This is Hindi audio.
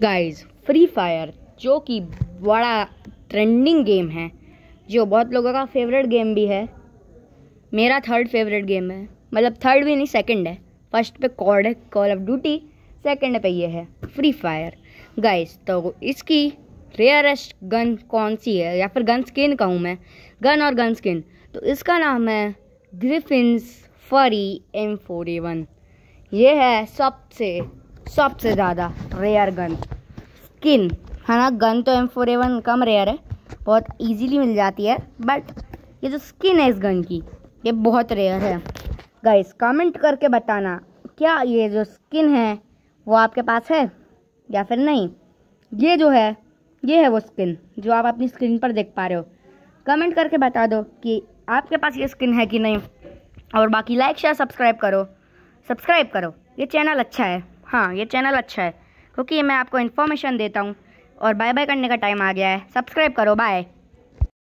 गाइस फ्री फायर जो कि बड़ा ट्रेंडिंग गेम है, जो बहुत लोगों का फेवरेट गेम भी है। मेरा थर्ड फेवरेट गेम है। मतलब थर्ड भी नहीं सेकंड है। फ़र्स्ट पे कॉड है कॉल ऑफ़ ड्यूटी सेकंड पे ये है फ्री फायर गाइस तो इसकी रेयरेस्ट गन कौन सी है? या फिर गन स्किन कहूँ मैं। गन और गन स्किन तो इसका नाम है ग्रिफिन्स फरी एम फोर ये है सबसे सबसे ज़्यादा रेयर गन स्किन है ना गन तो एम फोर एवन कम रेयर है, बहुत इजीली मिल जाती है बट ये जो स्किन है इस गन की, ये बहुत रेयर है। गाइस कमेंट करके बताना, क्या ये जो स्किन है, वो आपके पास है, या फिर नहीं? ये जो है, ये है वो स्किन जो आप अपनी स्क्रीन पर देख पा रहे हो। कमेंट करके बता दो कि आपके पास ये स्किन है कि नहीं, और बाकी लाइक शेयर सब्सक्राइब करो। सब्सक्राइब करो, ये चैनल अच्छा है। हाँ ये चैनल अच्छा है। क्योंकि मैं आपको इन्फॉर्मेशन देता हूँ। और बाय बाय करने का टाइम आ गया है। सब्सक्राइब करो बाय